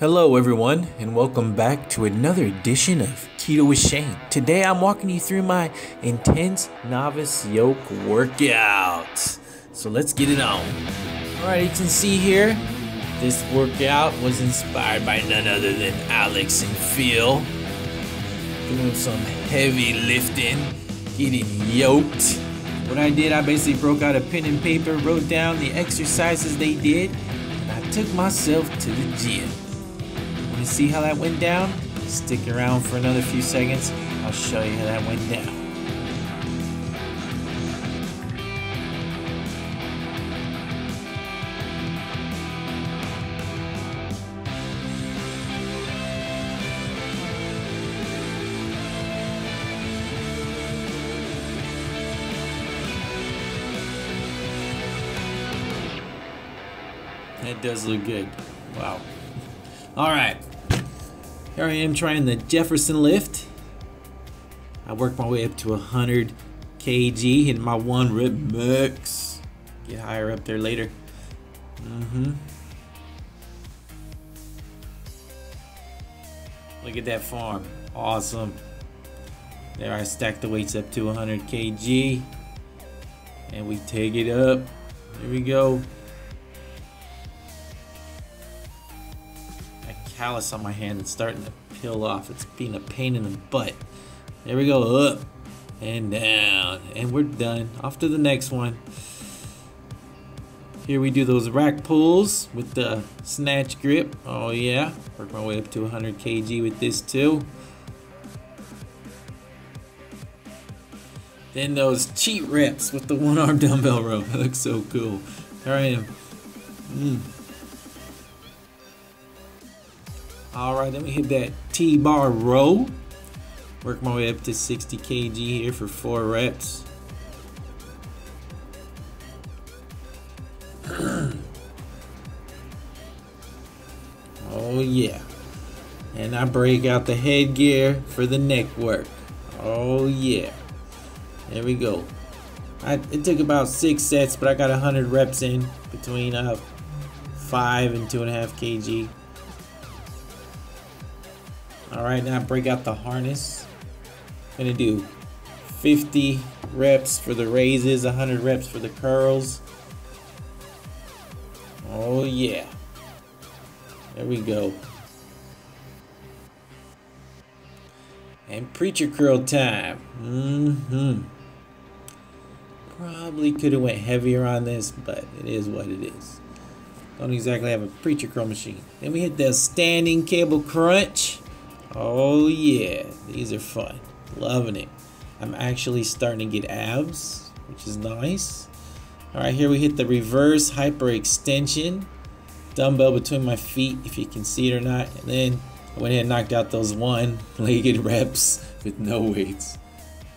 Hello, everyone, and welcome back to another edition of Keto with Shane. Today, I'm walking you through my intense novice yoke workout. So let's get it on. All right, you can see here, this workout was inspired by none other than Alex and Phil. Doing some heavy lifting, getting yoked. What I did, I basically broke out a pen and paper, wrote down the exercises they did, and I took myself to the gym. See how that went down? Stick around for another few seconds. I'll show you how that went down. That does look good. Wow. All right. Here I am trying the Jefferson lift. I worked my way up to 100 kg, hitting my one rep max. Get higher up there later. Mm-hmm. Look at that farm. Awesome. There I stacked the weights up to 100 kg. And we take it up. There we go. Callus on my hand that's starting to peel off. It's being a pain in the butt. There we go, up and down. And we're done. Off to the next one. Here we do those rack pulls with the snatch grip. Oh yeah, work my way up to 100 kg with this too. Then those cheat reps with the one arm dumbbell row. That looks so cool. Here I am. Mm. All right, then we hit that T-bar row. Work my way up to 60 kg here for four reps. oh yeah. And I break out the headgear for the neck work. Oh yeah. There we go. I, it took about six sets, but I got 100 reps in between uh, five and two and a half kg. All right, now break out the harness. Gonna do 50 reps for the raises, 100 reps for the curls. Oh yeah. There we go. And preacher curl time. Mm-hmm. Probably could have went heavier on this, but it is what it is. Don't exactly have a preacher curl machine. Then we hit the standing cable crunch. Oh yeah, these are fun. Loving it. I'm actually starting to get abs, which is nice. All right, here we hit the reverse hyperextension. Dumbbell between my feet, if you can see it or not. And then I went ahead and knocked out those one-legged reps with no weights.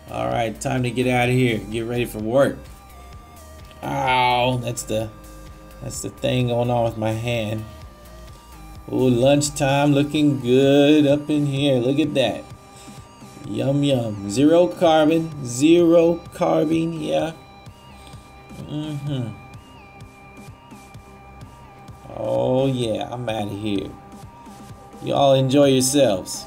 All right, time to get out of here. Get ready for work. Ow, that's the that's the thing going on with my hand. Oh, lunchtime looking good up in here. Look at that. Yum, yum. Zero carbon. Zero carbon. Yeah. Mm-hmm. Oh, yeah. I'm out of here. Y'all enjoy yourselves.